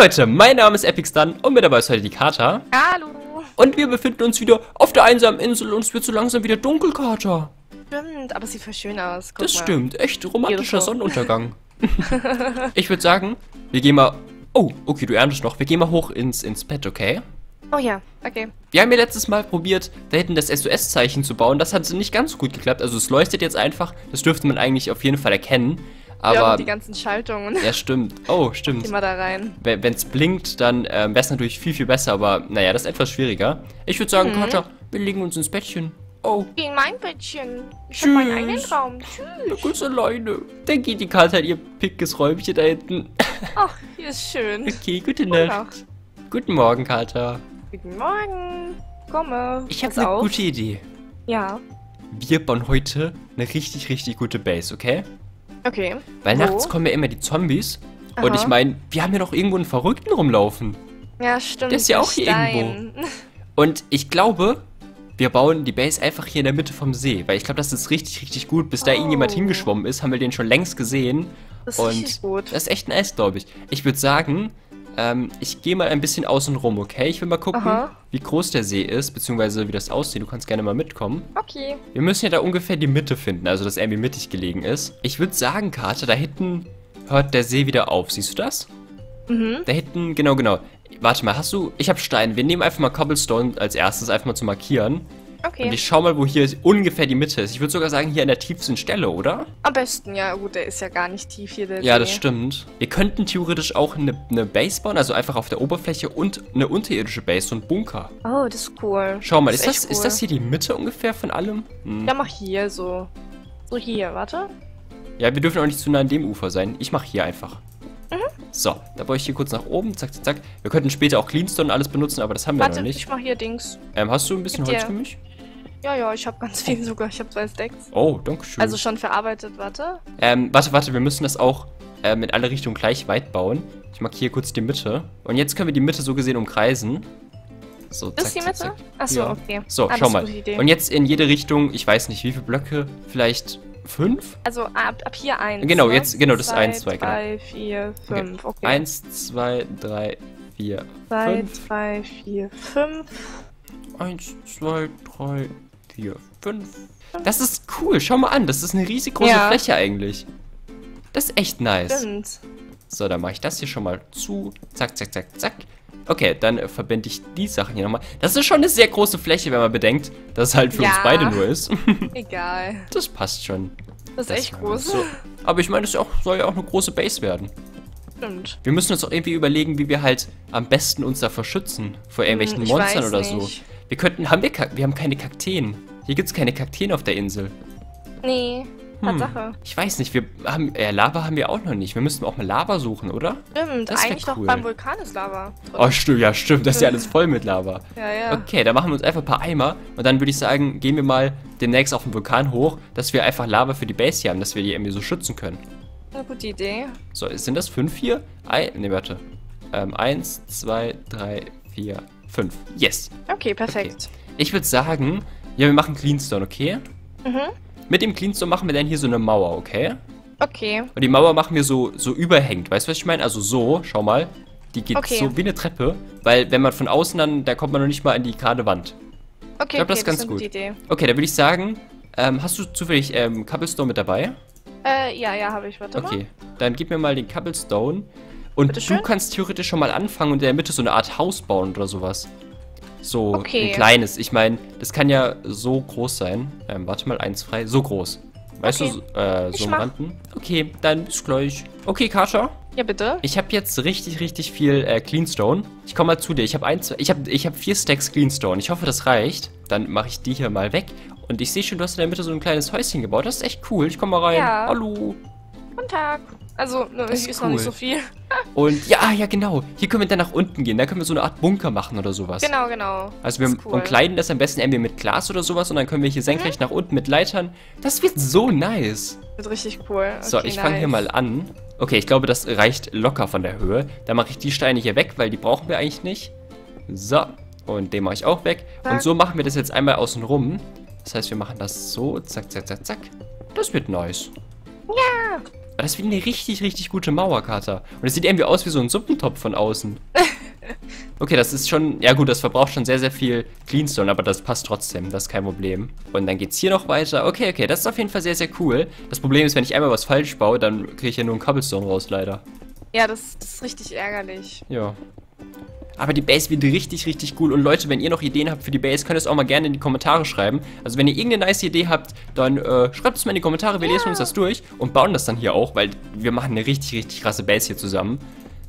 Leute, mein Name ist Epixdan und mit dabei ist heute die Kater. Hallo. Und wir befinden uns wieder auf der einsamen Insel und es wird so langsam wieder dunkel, Kater. Stimmt, aber sieht voll schön aus. Guck Das mal. stimmt, echt romantischer. Sonnenuntergang. ich würde sagen, wir gehen mal... Oh, okay, du erntest noch. Wir gehen mal hoch ins, ins Bett, okay? Oh ja, okay. Wir haben ja letztes Mal probiert, da hinten das SOS-Zeichen zu bauen. Das hat nicht ganz so gut geklappt. Also es leuchtet jetzt einfach. Das dürfte man eigentlich auf jeden Fall erkennen. Ja, Aber... die ganzen Schaltungen. Ja, stimmt. Oh, stimmt. Geh mal da rein. Wenn es blinkt, dann ähm, wäre es natürlich viel, viel besser, aber naja, das ist etwas schwieriger. Ich würde sagen, Mhm. Katja, wir legen uns ins Bettchen. Oh, In mein Bettchen. Ich Tschüss. hab meinen eigenen Raum. Tschüss. ganz alleine. Dann geht die Katja in ihr pickes Räumchen da hinten. Ach, hier ist schön. Okay, gute Gute Nacht. Guten Morgen, Katja. Guten Morgen. Komme. Ich habe eine auf. gute Idee. Ja. Wir bauen heute eine richtig, richtig gute Base, okay? Okay. Weil Wo? nachts kommen ja immer die Zombies. Und Aha. ich meine, wir haben ja noch irgendwo einen Verrückten rumlaufen. Ja, stimmt. Der ist ja auch hier Stein. Und ich glaube, wir bauen die Base einfach hier in der Mitte vom See, weil ich glaube, das ist richtig, richtig gut. Bis da Oh. irgendjemand hingeschwommen ist, haben wir den schon längst gesehen. Das ist Und richtig gut. das ist echt nice, glaube ich. Ich würde sagen, ähm, ich gehe mal ein bisschen außen rum, okay? Ich will mal gucken, Aha. wie groß der See ist, beziehungsweise wie das aussieht. Du kannst gerne mal mitkommen. Okay. Wir müssen ja da ungefähr die Mitte finden, also dass er irgendwie mittig gelegen ist. Ich würde sagen, Karte, da hinten hört der See wieder auf. Siehst du das? Mhm. Da hinten, genau, genau. Warte mal, hast du. Ich habe Stein. Wir nehmen einfach mal Cobblestone als erstes, einfach mal zu markieren. Okay. Und ich schau mal, wo hier ungefähr die Mitte ist. Ich würde sogar sagen, hier an der tiefsten Stelle, oder? Am besten, ja. Gut, der ist ja gar nicht tief hier, der Ja, See. das stimmt. Wir könnten theoretisch auch eine, eine Base bauen, also einfach auf der Oberfläche und eine unterirdische Base, so ein Bunker. Oh, das ist cool. Schau mal, ist das, echt ist cool. das hier die Mitte ungefähr von allem? Hm. Ja, mach hier so. So hier, warte. Ja, wir dürfen auch nicht zu nah an dem Ufer sein. Ich mache hier einfach. Mhm. So, da baue ich hier kurz nach oben. Zack, zack, zack. Wir könnten später auch Cleanstone und alles benutzen, aber das haben wir Warte, noch nicht. ich mach hier Dings. Ähm, hast du ein bisschen Gib Holz dir. für mich? Ja, ja, ich habe ganz viel sogar. Ich habe zwei Stacks. Oh, danke schön. Also schon verarbeitet, warte. ähm, warte, warte, wir müssen das auch ähm, in alle Richtungen gleich weit bauen. Ich markiere kurz die Mitte. Und jetzt können wir die Mitte so gesehen umkreisen. So, Ist die Mitte? Achso, Ja. okay. So, Ah, schau ist mal. Und jetzt in jede Richtung, ich weiß nicht, wie viele Blöcke, vielleicht fünf? Also ab, ab hier eins. Genau, ne? jetzt- genau, das ist zwei, eins, zwei, genau. drei, vier, fünf. Okay. Eins, zwei, drei, vier, zwei, fünf. zwei, vier, fünf. Eins, zwei, drei, vier, fünf. Das ist cool, schau mal an, das ist eine riesig große Ja. Fläche eigentlich. Das ist echt nice. Stimmt. So, dann mache ich das hier schon mal zu. Zack, zack, zack, zack. Okay, dann äh, verbinde ich die Sachen hier nochmal. Das ist schon eine sehr große Fläche, wenn man bedenkt, dass es halt für uns Ja. beide nur ist. Egal. das passt schon. Das ist echt war groß. So. Aber ich meine, das auch, soll ja auch eine große Base werden. Stimmt. Wir müssen uns auch irgendwie überlegen, wie wir halt am besten uns da verschützen. Vor irgendwelchen Hm, Monstern oder so. nicht. Wir könnten, haben wir, wir haben keine Kakteen. Hier gibt es keine Kakteen auf der Insel. Nee, Hm. Tatsache. Ich weiß nicht, wir haben, äh, Lava haben wir auch noch nicht. Wir müssten auch mal Lava suchen, oder? Stimmt. Das Eigentlich cool. doch beim Vulkan ist Lava. drin. Oh, stimmt, ja, stimmt. Das ist ja alles voll mit Lava. Ja, ja. Okay, dann machen wir uns einfach ein paar Eimer und dann würde ich sagen, gehen wir mal demnächst auf den Vulkan hoch, dass wir einfach Lava für die Base hier haben, dass wir die irgendwie so schützen können. Eine gute Idee. So, sind das fünf hier? Ei, ne, warte. Ähm, eins, zwei, drei, vier, fünf. Yes. Okay, perfekt. Ich würde sagen, ja, wir machen Cleanstone, okay? Mhm. Mit dem Cleanstone machen wir dann hier so eine Mauer, okay? Okay. Und die Mauer machen wir so, so überhängt. Weißt du, was ich meine? Also so, schau mal. Die geht Okay. so wie eine Treppe, weil wenn man von außen dann, da kommt man noch nicht mal an die gerade Wand. Okay, glaub, okay, das ist ganz eine gut. gute Idee. Okay, dann würde ich sagen, ähm, hast du zufällig ähm, Cobblestone mit dabei? Äh, ja, ja, habe ich. Warte mal. Okay, dann gib mir mal den Cobblestone. Und du kannst theoretisch schon mal anfangen und in der Mitte so eine Art Haus bauen oder sowas. So Okay. ein kleines. Ich meine, das kann ja so groß sein. Ähm, warte mal, eins frei. So groß. Weißt Okay. du, so, äh, so. Randen? Okay, dann bis gleich. Okay, Kasha. Ja, bitte. Ich habe jetzt richtig, richtig viel äh, Cleanstone. Ich komme mal zu dir. Ich habe ich habe, ich habe vier Stacks Cleanstone. Ich hoffe, das reicht. Dann mache ich die hier mal weg. Und ich sehe schon, du hast in der Mitte so ein kleines Häuschen gebaut. Das ist echt cool. Ich komme mal rein. Ja. Hallo. Guten Tag. Also, ne, Das ist, ist noch nicht cool. so viel. Und ja, ja, genau. Hier können wir dann nach unten gehen. Da können wir so eine Art Bunker machen oder sowas. Genau, genau. Also wir cool. Mhm. umkleiden das am besten irgendwie mit Glas oder sowas und dann können wir hier senkrecht nach unten mit Leitern. Das wird so nice. Wird richtig cool. So, Okay, ich fange hier nice. mal an. Okay, ich glaube, das reicht locker von der Höhe. Dann mache ich die Steine hier weg, weil die brauchen wir eigentlich nicht. So, und den mache ich auch weg. Und Zack. so machen wir das jetzt einmal außen rum. Das heißt, wir machen das so. Zack, zack, zack, zack. Das wird nice. Das ist wie eine richtig, richtig gute Mauer, Kater. Und es sieht irgendwie aus wie so ein Suppentopf von außen. Okay, das ist schon, ja gut, das verbraucht schon sehr, sehr viel Cleanstone, aber das passt trotzdem, das ist kein Problem. Und dann geht's hier noch weiter. Okay, okay, das ist auf jeden Fall sehr, sehr cool. Das Problem ist, wenn ich einmal was falsch baue, dann kriege ich ja nur einen Cobblestone raus, leider. Ja, das, das ist richtig ärgerlich. Ja. Aber die Base wird richtig, richtig cool. Und Leute, wenn ihr noch Ideen habt für die Base, könnt ihr es auch mal gerne in die Kommentare schreiben. Also wenn ihr irgendeine nice Idee habt, dann äh, schreibt es mal in die Kommentare. Wir lesen uns das durch und bauen das dann hier auch, weil wir machen eine richtig, richtig krasse Base hier zusammen.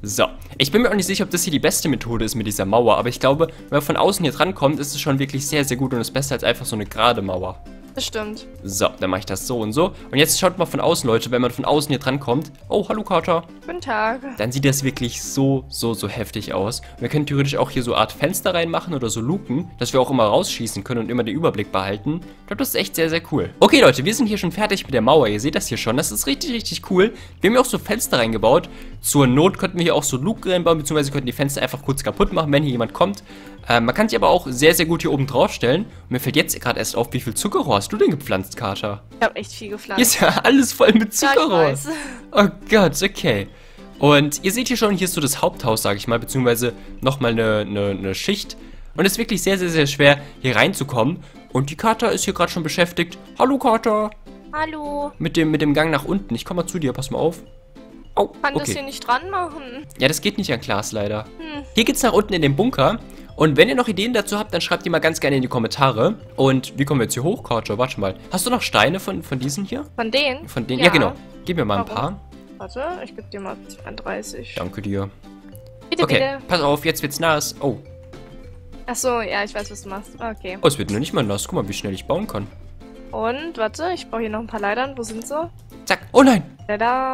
So, ich bin mir auch nicht sicher, ob das hier die beste Methode ist mit dieser Mauer, aber ich glaube, wenn man von außen hier dran kommt, ist es schon wirklich sehr, sehr gut und ist besser als einfach so eine gerade Mauer. Das stimmt. So, dann mache ich das so und so. Und jetzt schaut mal von außen, Leute, wenn man von außen hier dran kommt. Oh, hallo Carter. Guten Tag. Dann sieht das wirklich so, so, so heftig aus. Und wir können theoretisch auch hier so Art Fenster reinmachen oder so Luken, dass wir auch immer rausschießen können und immer den Überblick behalten. Ich glaube, das ist echt sehr, sehr cool. Okay, Leute, wir sind hier schon fertig mit der Mauer. Ihr seht das hier schon. Das ist richtig, richtig cool. Wir haben hier auch so Fenster reingebaut. Zur Not könnten wir hier auch so Luken reinbauen, beziehungsweise könnten die Fenster einfach kurz kaputt machen, wenn hier jemand kommt. Ähm, man kann sich aber auch sehr, sehr gut hier oben drauf stellen. Und mir fällt jetzt gerade erst auf, wie viel Zuckerrohr hast du denn gepflanzt, Kater? Ich habe echt viel Hier gepflanzt. ist ja alles voll mit Ja, Zuckerrohr. weiß. Oh Gott, okay. Und ihr seht hier schon, hier ist so das Haupthaus, sage ich mal, beziehungsweise nochmal eine, eine, eine Schicht. Und es ist wirklich sehr, sehr, sehr schwer, hier reinzukommen. Und die Kater ist hier gerade schon beschäftigt. Hallo Kater. Hallo. Mit dem, mit dem Gang nach unten. Ich komme mal zu dir, pass mal auf. Oh, Kann das hier okay. nicht dran machen? Ja, das geht nicht an Glas leider. Hm. Hier geht's nach unten in den Bunker. Und wenn ihr noch Ideen dazu habt, dann schreibt die mal ganz gerne in die Kommentare. Und wie kommen wir jetzt hier hoch, Kater? Warte mal. Hast du noch Steine von, von diesen hier? Von denen? Von denen? Ja, genau. Gib mir mal ein Warum? paar. Warte, ich gebe dir mal 32. Danke dir. Bitte, Okay, bitte. pass auf, jetzt wird's nass. Oh. Achso, ja, ich weiß, was du machst. Okay. Oh, es wird nur nicht mal nass. Guck mal, wie schnell ich bauen kann. Und, warte, ich brauche hier noch ein paar Leitern. Wo sind sie? Zack. Oh nein,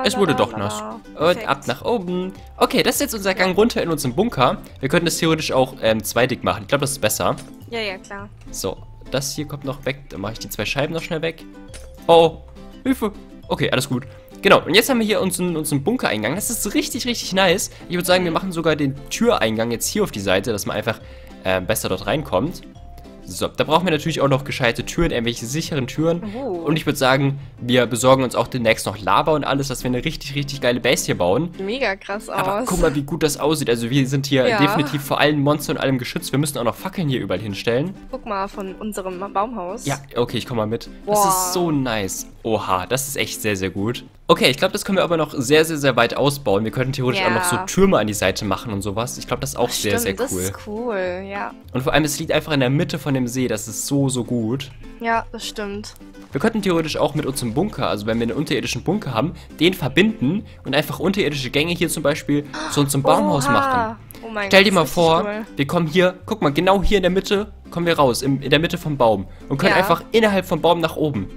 es wurde doch nass. Und ab nach oben. Okay, das ist jetzt unser Gang runter in unseren Bunker. Wir könnten das theoretisch auch ähm, zweidig machen. Ich glaube, das ist besser. Ja, ja, klar. So, das hier kommt noch weg. Dann mache ich die zwei Scheiben noch schnell weg. Oh, Hilfe. Okay, alles gut. Genau, und jetzt haben wir hier unseren, unseren Bunkereingang. Das ist richtig, richtig nice. Ich würde sagen, wir machen sogar den Türeingang jetzt hier auf die Seite, dass man einfach äh, besser dort reinkommt. So, da brauchen wir natürlich auch noch gescheite Türen, irgendwelche sicheren Türen. Oh. Und ich würde sagen, wir besorgen uns auch demnächst noch Lava und alles, dass wir eine richtig, richtig geile Base hier bauen. Mega krass aus. Aber guck mal, wie gut das aussieht. Also wir sind hier Ja. definitiv vor allen Monstern und allem geschützt. Wir müssen auch noch Fackeln hier überall hinstellen. Guck mal von unserem Baumhaus. Ja, okay, ich komme mal mit. Das Boah. ist so nice. Oha, das ist echt sehr, sehr gut. Okay, ich glaube, das können wir aber noch sehr, sehr, sehr weit ausbauen. Wir könnten theoretisch Ja. auch noch so Türme an die Seite machen und sowas. Ich glaube, das ist auch sehr, Stimmt, sehr das cool. ist cool, ja. Und vor allem, es liegt einfach in der Mitte von dem See. Das ist so, so gut. Ja, das stimmt. Wir könnten theoretisch auch mit unserem Bunker, also wenn wir einen unterirdischen Bunker haben, den verbinden und einfach unterirdische Gänge hier zum Beispiel zu unserem Baumhaus Oha. machen. Oh mein Stell Gott, dir mal das vor, cool. wir kommen hier, guck mal, genau hier in der Mitte kommen wir raus, im, in der Mitte vom Baum und können Ja. einfach innerhalb vom Baum nach oben.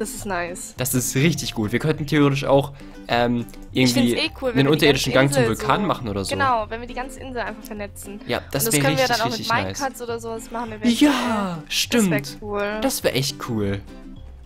Das ist nice. Das ist richtig gut. Wir könnten theoretisch auch ähm, irgendwie eh cool, einen unterirdischen Gang zum Vulkan so- machen oder so. Genau, wenn wir die ganze Insel einfach vernetzen. Ja, das Und das wäre können wir richtig, dann auch mit richtig nice. Minecarts oder sowas machen. Ja, Das stimmt. wäre cool. Das wäre echt cool.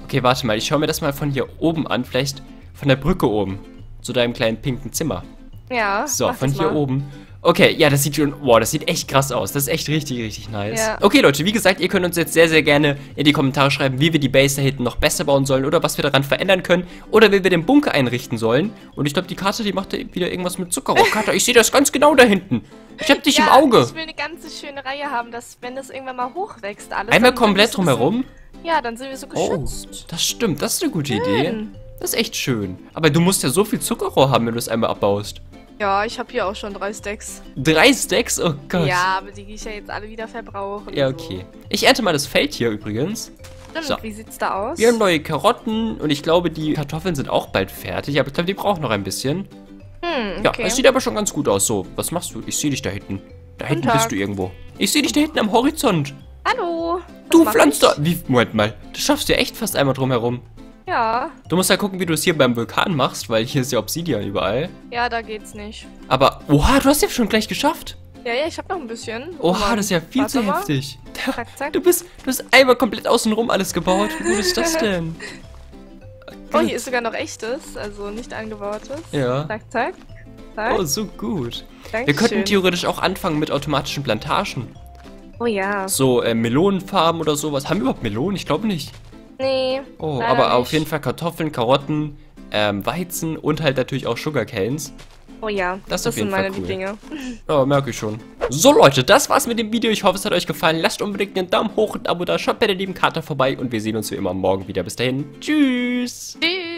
Okay, warte mal, ich schaue mir das mal von hier oben an, vielleicht von der Brücke oben, zu deinem kleinen pinken Zimmer. ja, So, von das hier mal. oben. Okay, ja, das sieht schon, wow, das sieht echt krass aus. Das ist echt richtig, richtig nice. Ja. Okay, Leute, wie gesagt, ihr könnt uns jetzt sehr, sehr gerne in die Kommentare schreiben, wie wir die Base da hinten noch besser bauen sollen oder was wir daran verändern können oder wie wir den Bunker einrichten sollen. Und ich glaube, die Karte, die macht da wieder irgendwas mit Zuckerrohr. Karte, ich sehe das ganz genau da hinten. Ich hab dich ja, im Auge. Ich will eine ganze schöne Reihe haben, dass wenn das irgendwann mal hochwächst, alles. Einmal komplett drumherum. Ja, dann sind wir so Oh, geschützt. das stimmt. Das ist eine gute Idee. Schön. Das ist echt schön. Aber du musst ja so viel Zuckerrohr haben, wenn du es einmal abbaust. Ja, ich habe hier auch schon drei Stacks. Drei Stacks? Oh Gott. Ja, aber die gehe ich ja jetzt alle wieder verbrauchen. Ja, okay. Ich ernte mal das Feld hier übrigens. So. Stimmt, So. wie sieht's da aus? Wir haben neue Karotten und ich glaube, die Kartoffeln sind auch bald fertig, aber ich glaube, die brauchen noch ein bisschen. hm, Ja, okay. es sieht aber schon ganz gut aus. So, was machst du? Ich sehe dich da hinten. Da hinten bist du irgendwo. Ich sehe dich da hinten am Horizont. Hallo. Du pflanzt da. Wie, Moment mal. Du schaffst ja echt fast einmal drumherum. Ja, Du musst ja gucken, wie du es hier beim Vulkan machst, weil hier ist ja Obsidian überall. ja, da geht's nicht. Aber, oha, du hast ja schon gleich geschafft. Ja, ja, ich habe noch ein bisschen. Oha, Mann. das ist ja viel Warte zu mal. heftig. Zack, zack. Du bist, du hast einmal komplett außenrum alles gebaut. Wie gut ist das denn? Oh, hier ist sogar noch echtes, also nicht angebautes. Ja. Zack, zack. Zack. Oh, so gut. Dankeschön. Wir könnten theoretisch auch anfangen mit automatischen Plantagen. Oh ja. So äh, Melonenfarben oder sowas. Haben wir überhaupt Melonen? Ich glaube nicht. Nee. Oh, aber auf nicht. jeden Fall Kartoffeln, Karotten, ähm, Weizen und halt natürlich auch Sugarcanes. Oh ja, das, das sind meine cool. Lieblinge. Ja, merke ich schon. So Leute, das war's mit dem Video. Ich hoffe, es hat euch gefallen. Lasst unbedingt einen Daumen hoch und ein Abo da. Schaut bei der lieben Karte vorbei und wir sehen uns wie immer morgen wieder. Bis dahin. Tschüss. Tschüss.